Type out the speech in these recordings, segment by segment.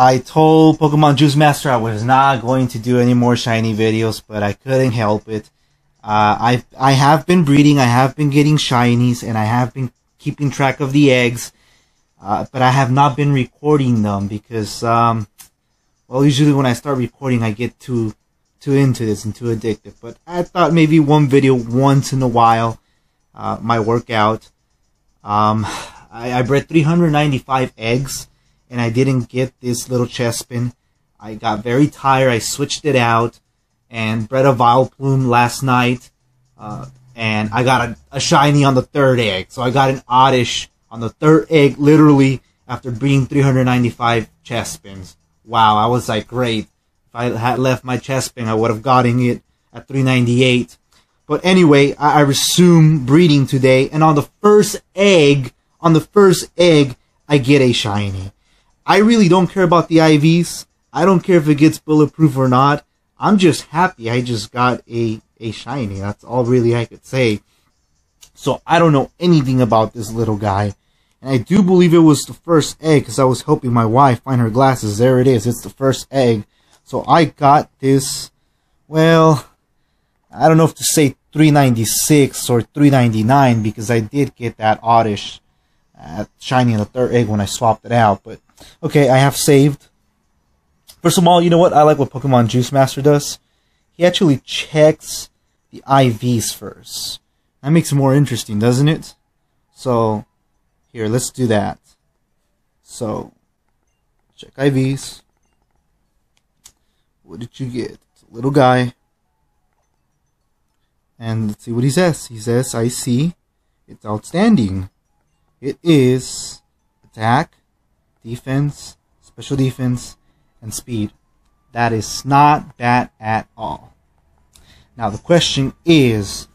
I told Pokemon Juice Master I was not going to do any more shiny videos, but I couldn't help it. Uh, I I have been breeding, I have been getting shinies, and I have been keeping track of the eggs, uh, but I have not been recording them because, um, well, usually when I start recording, I get too too into this and too addictive. But I thought maybe one video once in a while uh, might work out. Um, I, I bred 395 eggs, and I didn't get this little Chespin. I got very tired. I switched it out and bred a Vileplume last night. Uh, and I got a, a, shiny on the third egg. So I got an oddish on the third egg, literally after breeding 395 Chespins. Wow, I was like, great. If I had left my Chespin, I would have gotten it at 398. But anyway, I, I resume breeding today, and on the first egg, on the first egg, I get a shiny. I really don't care about the IVs. I don't care if it gets bulletproof or not. I'm just happy I just got a, a shiny. That's all really I could say. So I don't know anything about this little guy. And I do believe it was the first egg because I was helping my wife find her glasses. There it is. It's the first egg. So I got this, well, I don't know if to say 396 or 399 because I did get that oddish uh, shiny in the third egg when I swapped it out. But okay, I have saved. First of all, you know what? I like what Pokemon Juice Master does. He actually checks the IVs first. That makes it more interesting, doesn't it? So, here, let's do that. So, check IVs. What did you get? It's a little guy. And let's see what he says. He says, I see. It's outstanding. It is attack, defense, special defense, and speed. That is not bad at all. Now the question is,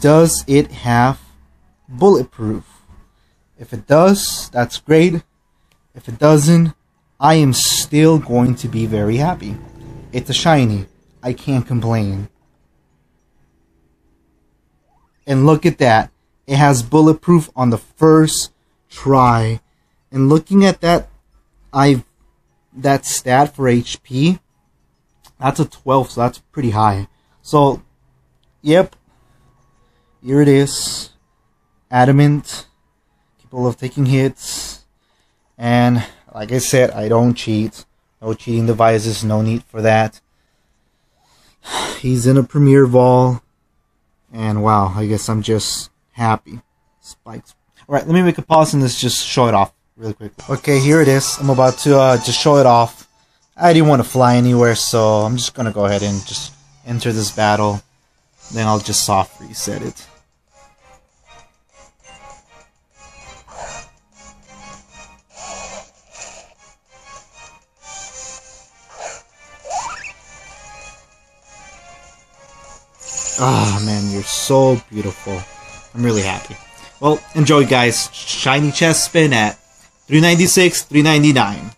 does it have bulletproof? If it does, that's great. If it doesn't, I am still going to be very happy. It's a shiny. I can't complain. And look at that. It has bulletproof on the first try. And looking at that, I that stat for HP, that's a 12, so that's pretty high. So, yep, here it is. Adamant, people of taking hits, and like I said, I don't cheat. No cheating devices, no need for that. He's in a Premier Ball, and wow, I guess I'm just happy. Spikes. Alright, let me make a pause and let's just show it off really quick. Okay, here it is. I'm about to uh, just show it off. I didn't want to fly anywhere, so I'm just gonna go ahead and just enter this battle. Then I'll just soft reset it. Oh man, you're so beautiful. I'm really happy. Well, enjoy guys. Shiny Chespin at 396, 399.